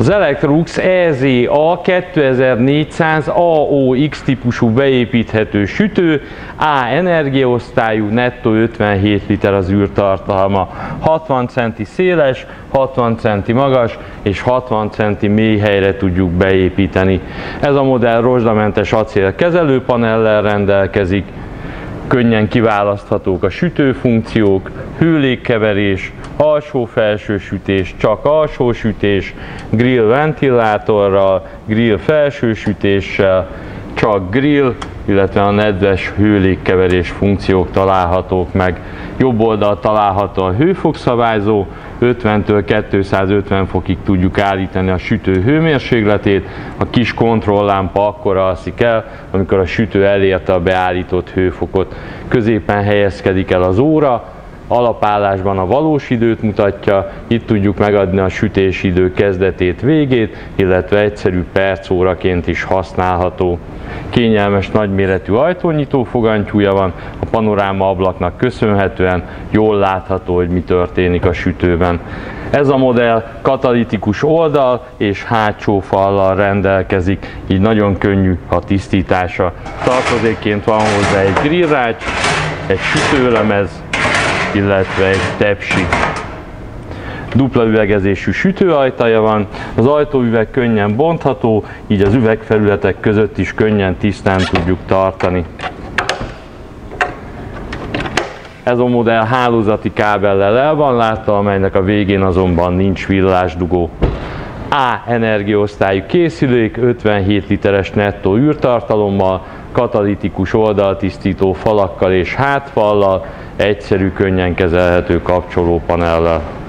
Az Electrolux EZA 2400 AOX típusú beépíthető sütő, A energiaosztályú, nettó 57 liter az űrtartalma, 60 cm széles, 60 cm magas és 60 cm mély helyre tudjuk beépíteni. Ez a modell rozsdamentes acél kezelőpanellel rendelkezik, könnyen kiválaszthatók a sütőfunkciók, hőlégkeverés, alsó-felső sütés, csak alsó sütés, grill ventilátorral, grill felső sütéssel, csak grill, illetve a nedves hőlégkeverés funkciók találhatók meg. Jobb oldal található a hőfokszabályzó, 50-től 250 fokig tudjuk állítani a sütő hőmérsékletét, a kis kontrolllámpa akkor alszik el, amikor a sütő elérte a beállított hőfokot. Középen helyezkedik el az óra, alapállásban a valós időt mutatja, itt tudjuk megadni a sütési idő kezdetét, végét, illetve egyszerű percóraként is használható. Kényelmes nagyméretű ajtónyitó fogantyúja van, a panoráma ablaknak köszönhetően jól látható, hogy mi történik a sütőben. Ez a modell katalitikus oldal és hátsó fallal rendelkezik, így nagyon könnyű a tisztítása. Tartozékként van hozzá egy grillrács, egy sütőlemez, illetve egy tepsi. Dupla üvegezésű sütőajtaja van, az ajtóüveg könnyen bontható, így az üvegfelületek között is könnyen tisztán tudjuk tartani. Ez a modell hálózati kábellel el van látva, amelynek a végén azonban nincs villásdugó. A energiaosztályú készülék 57 literes nettó űrtartalommal, katalitikus oldaltisztító falakkal és hátfallal, egyszerű, könnyen kezelhető kapcsolópanellel.